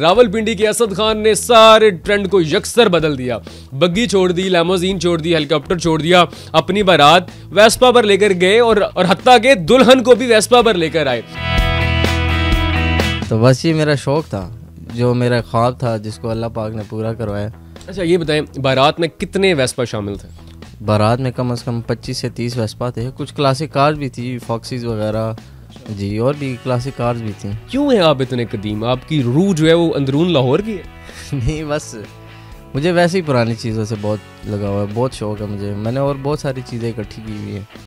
रावलपिंडी के असद खान ने सारे ट्रेंड को यकसर बदल दिया। बग्गी छोड़ दी लेमोजीन छोड़ दी हेलीकॉप्टर छोड़ दिया। अपनी बारात वेस्पा पर लेकर गए और और हत्ता के दुल्हन को भी वेस्पा पर लेकर आए। तो बस ये मेरा शौक था जो मेरा ख्वाब था जिसको अल्लाह पाक ने पूरा करवाया। अच्छा ये बताएँ बारात में कितने वेस्पा शामिल थे? बारात में कम अज़ कम 25 से 30 वेस्पा थे। कुछ क्लासिक कार भी थी फॉक्सीज वगैरह जी और भी क्लासिक कार्स भी थी। क्यों है आप इतने कदीम? आपकी रूह जो है वो अंदरून लाहौर की है? नहीं बस मुझे वैसे ही पुरानी चीज़ों से बहुत लगा हुआ है बहुत शौक है मुझे। मैंने और बहुत सारी चीज़ें इकट्ठी की हुई है।